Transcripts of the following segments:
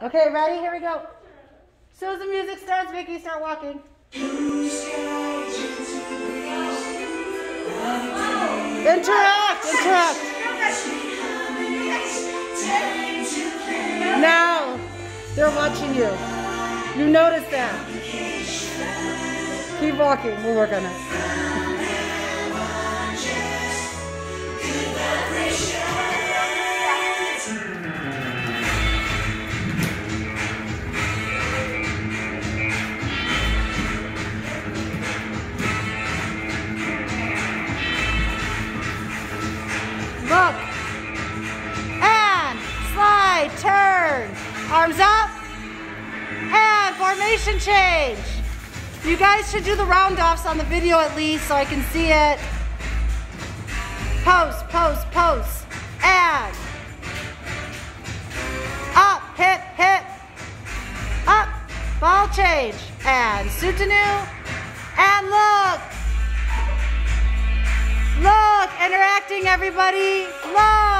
Okay, ready? Here we go. So as the music starts, Vicky, start walking. Interact, interact. Now, they're watching you. You notice that. Keep walking. We'll work on it. Arms up. And formation change. You guys should do the round offs on the video at least so I can see it. Pose, pose, pose. And up, hip, hip. Up, ball change. And soutenu. And look. Look, interacting everybody. Look.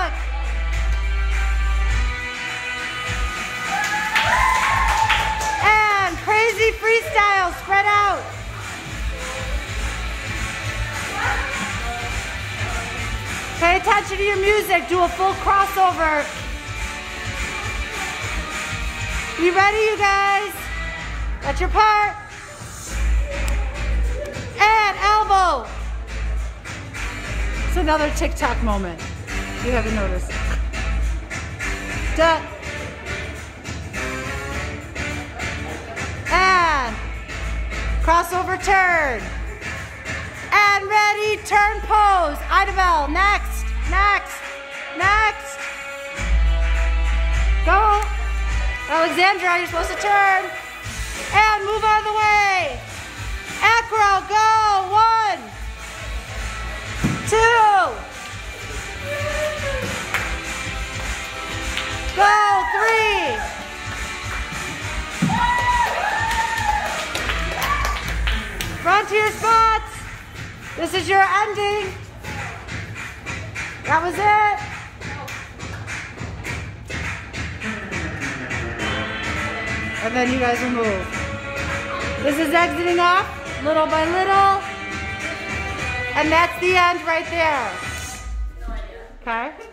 Spread out. Pay attention to your music. Do a full crossover. You ready, you guys? That's your part. And elbow. It's another TikTok moment. You haven't noticed. Done. Crossover turn. And ready, turn pose. Idabel, next, next, next. Go. Alexandra, you're supposed to turn. And move out of the way. Acro, go. One, to your spots. This is your ending. That was it. And then you guys will move. This is exiting off little by little. And that's the end right there. Okay?